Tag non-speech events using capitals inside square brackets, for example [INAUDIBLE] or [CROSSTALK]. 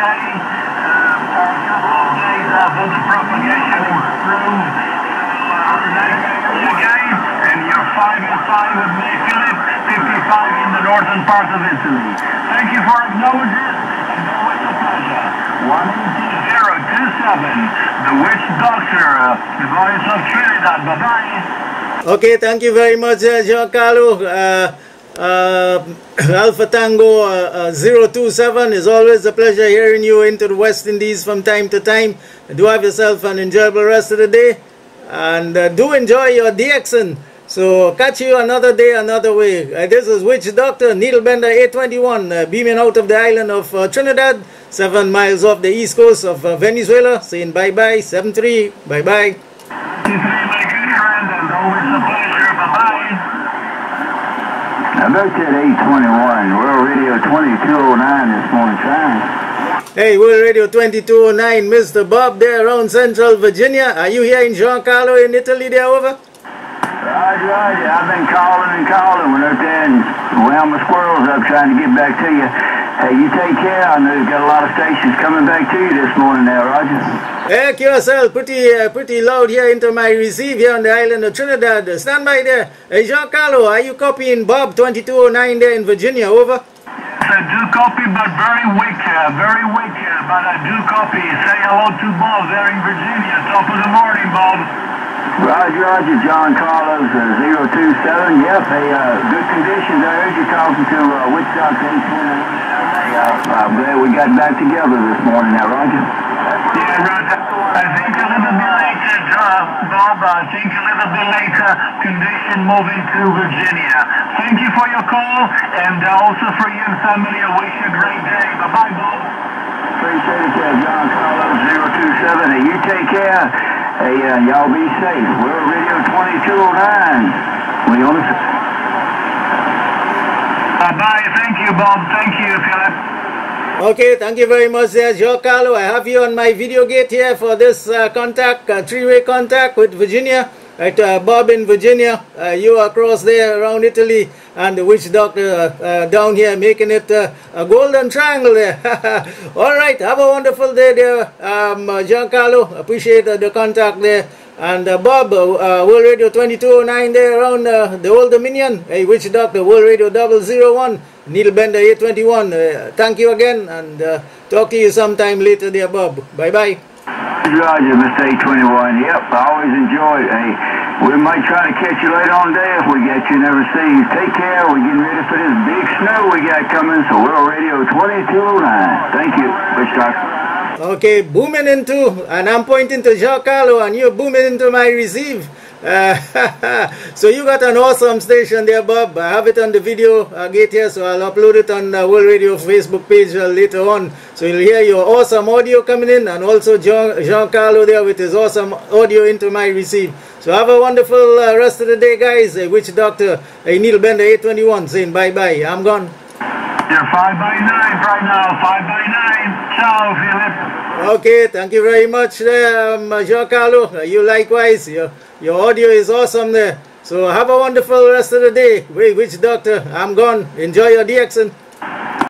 day. Uh, couple of days the propagation. Again, and you're 5 and 5 with May Philip, 55 in the northern part of Italy. Thank you for acknowledging and a pleasure. 12027, the witch doctor, uh, the voice of Trinidad. Bye-bye. Okay, thank you very much, uh, Giancarlo. Uh, uh, [CLEARS THROAT] Alpha Tango uh, uh, 027 is always a pleasure hearing you into the West Indies from time to time. Do have yourself an enjoyable rest of the day and uh, do enjoy your DXing. So catch you another day, another way. Uh, this is Witch Doctor Needle Bender 821 uh, beaming out of the island of uh, Trinidad, seven miles off the east coast of uh, Venezuela, saying bye bye, 7-3, bye bye. You three, my good friend, and always a pleasure. Bye-bye. To that 821, World Radio 2209 this morning time. Hey, World Radio 2209, Mr. Bob there around Central Virginia. Are you here in Giancarlo in Italy there over? Roger, Roger. I've been calling and calling when they're there and wound my squirrels up trying to get back to you. Hey, you take care. I know you've got a lot of stations coming back to you this morning now, Roger. Heck yourself, pretty uh, pretty loud here into my receive here on the island of Trinidad. Uh, stand by there. Hey, Giancarlo, are you copying Bob 2209 there in Virginia? Over. I do copy, but very weak, uh, very weak, uh, but I do copy. Say hello to Bob there in Virginia. Top of the morning, Bob. Roger, Roger. John Carlos, uh, 027. Yep, hey, uh, good conditions. I heard you talking to uh, Witch Doctor 821. Hey, uh, I'm glad we got back together this morning now, Roger. I think a little bit later, Bob, I think a little bit later, condition moving to Virginia. Thank you for your call, and also for you and family, I wish you a great day. Bye-bye, Bob. Appreciate it, there, John Carlos, 027. Hey, you take care. Hey, uh, y'all be safe. World Radio 2209. We on. Bye-bye. Thank you, Bob. Thank you, Philip. Okay, thank you very much there, Giancarlo. I have you on my video gate here for this uh, contact, uh, three-way contact with Virginia. Right, uh, Bob in Virginia, uh, you across there around Italy, and the witch doctor uh, uh, down here making it a golden triangle there. [LAUGHS] All right, have a wonderful day there, um, Giancarlo. Appreciate the contact there. And uh, Bob, uh, uh, World Radio 2209 there around uh, the Old Dominion. Hey, witch doctor, World Radio 001, Needle Bender 821. Uh, thank you again, and uh, talk to you sometime later there, Bob. Bye-bye. Roger, Mr. 821. Yep, I always enjoy it. Hey, we might try to catch you later on today if we get you never see you. Take care. We're getting ready for this big snow we got coming, so World Radio 2209. Thank you, Witch Doctor. Okay, booming into, and I'm pointing to Giancarlo, and you're booming into my receive. Uh, [LAUGHS] so you got an awesome station there, Bob. I have it on the video uh, gate here, so I'll upload it on the World Radio Facebook page uh, later on. So you'll hear your awesome audio coming in, and also Jean Giancarlo there with his awesome audio into my receive. So have a wonderful uh, rest of the day, guys. Uh, Witch Doctor, uh, Needle Bender 821 saying bye bye. I'm gone. You're 5 by 9 right now. 5 by 9. Ciao, Philip. Okay, thank you very much um, Giancarlo. You likewise. Your, your audio is awesome there. So have a wonderful rest of the day. Wait, Witch Doctor? I'm gone. Enjoy your DXing.